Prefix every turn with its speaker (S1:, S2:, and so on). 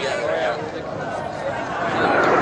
S1: Yeah.